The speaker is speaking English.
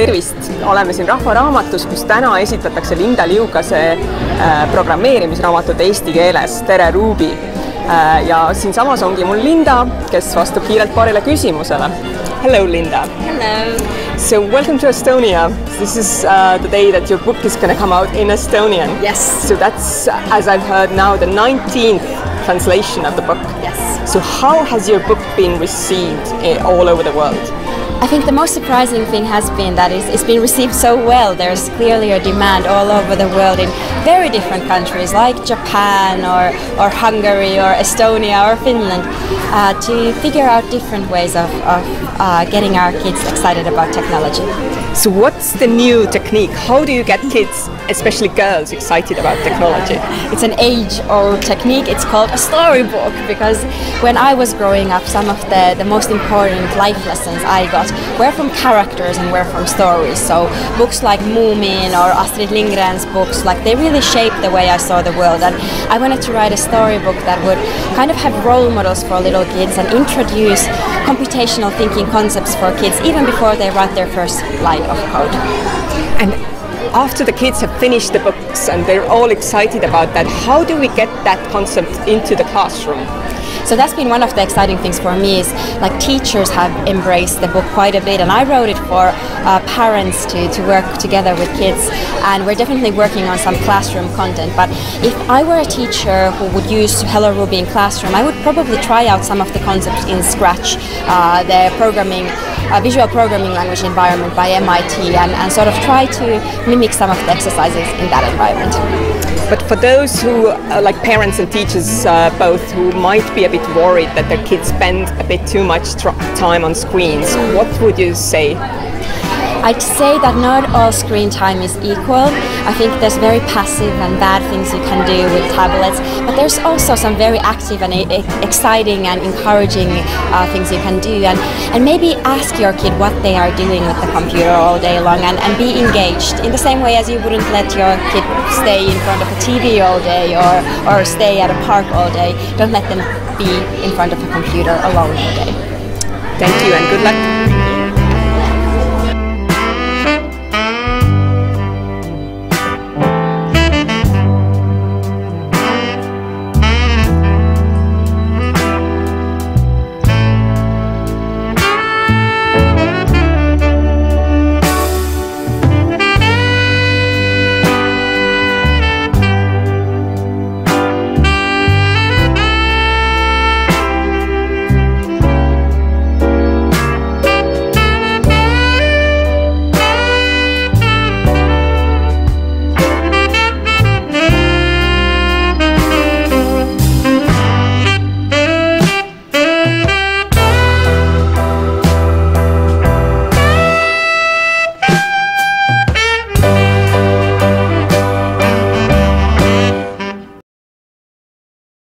tervist, oleme siin Rahva Raamatus, kus täna esitatakse Linda Liugase äh, programmeerimisraamatut eesti keeles, Tere Ruubi äh,. ja siinsamas ongi mul Linda, kes vastab kiirelt paarile küsimusele. Hello Linda. Hello. So welcome to Estonia. This is uh, the day that your book is going to come out in Estonian. Yes. So that's, as I've heard now, the 19th translation of the book. Yes. So how has your book been received uh, all over the world? I think the most surprising thing has been that it's, it's been received so well. There's clearly a demand all over the world in very different countries like Japan or, or Hungary or Estonia or Finland uh, to figure out different ways of, of uh, getting our kids excited about technology. So what's the new technique? How do you get kids, especially girls, excited about technology? It's an age-old technique. It's called a storybook because when I was growing up, some of the, the most important life lessons I got were from characters and we're from stories. So books like Moomin or Astrid Lindgren's books, like they really shaped the way I saw the world. And I wanted to write a storybook that would kind of have role models for little kids and introduce computational thinking concepts for kids even before they write their first line of code. And after the kids have finished the books and they're all excited about that, how do we get that concept into the classroom? So that's been one of the exciting things for me is like teachers have embraced the book quite a bit and I wrote it for uh, parents to, to work together with kids and we're definitely working on some classroom content but if I were a teacher who would use Hello Ruby in classroom I would probably try out some of the concepts in Scratch, uh, the programming uh, visual programming language environment by MIT and, and sort of try to mimic some of the exercises in that environment. But for those who, uh, like parents and teachers uh, both, who might be a bit worried that their kids spend a bit too much time on screens, what would you say? I'd say that not all screen time is equal. I think there's very passive and bad things you can do with tablets, but there's also some very active and exciting and encouraging uh, things you can do. And, and maybe ask your kid what they are doing with the computer all day long and, and be engaged in the same way as you wouldn't let your kid stay in front of a TV all day or, or stay at a park all day. Don't let them be in front of a computer alone all day. Thank you and good luck.